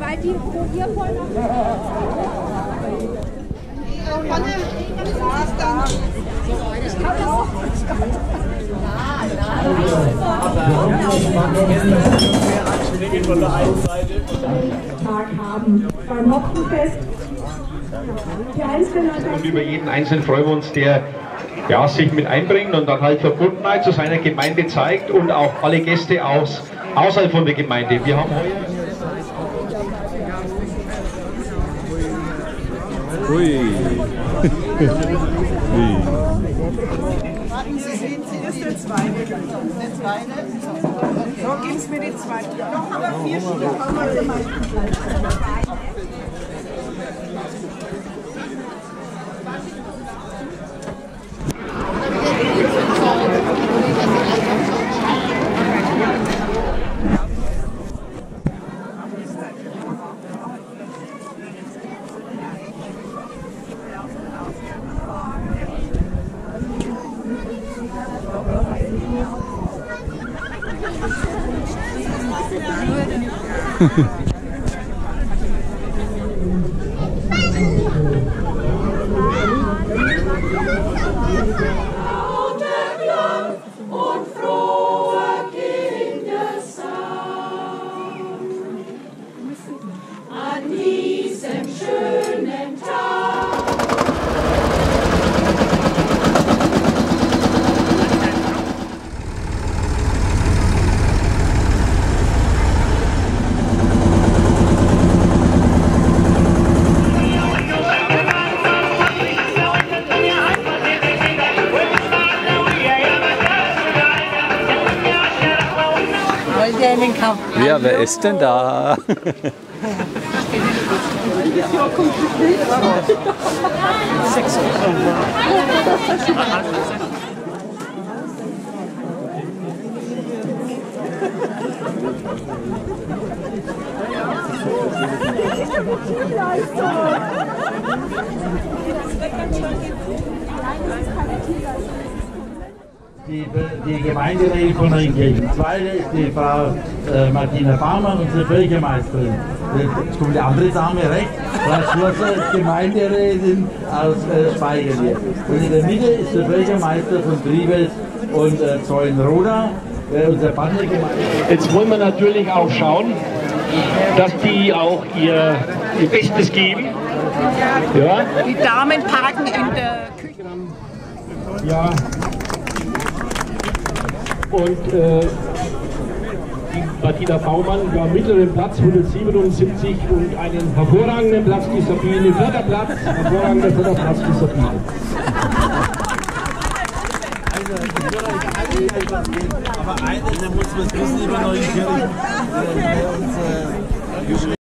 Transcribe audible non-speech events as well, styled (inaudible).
Weil die, wo wir vorhin Tag haben beim Hopfenfest. Und über jeden Einzelnen freuen wir uns, der ja, sich mit einbringt und dann halt Verbundenheit zu seiner Gemeinde zeigt und auch alle Gäste aus, außerhalb von der Gemeinde. Wir haben heuer Ui. Warten Sie, sehen Sie, das ist der zweite. Der zweite? So, geben Sie mir den zweiten. Doch, aber vier Stück Thank (laughs) (laughs) you. Haben wir gemeinsam. Ja, wer ist denn da? Die, die Gemeinderätin von Ringkirchen. Zweite ist die Frau äh, Martina Baumann, unsere Bürgermeisterin. Jetzt kommt die andere Dame rechts, Frau Schlosser, Gemeinderätin aus äh, Speicherlier. Und in der Mitte ist der Bürgermeister von Triebes und äh, Zeulenroda, äh, unser Bandergemeinde. Jetzt wollen wir natürlich auch schauen, dass die auch ihr, ihr Bestes geben. Ja, Die Damen parken in der Küche. ja. Und äh, die Martina Baumann war mittleren Platz 177 und einen hervorragenden Platz die Sabine, vierter Platz, hervorragender vierter Platz die Sabine. Aber eines, muss man wissen über Neunkirchen,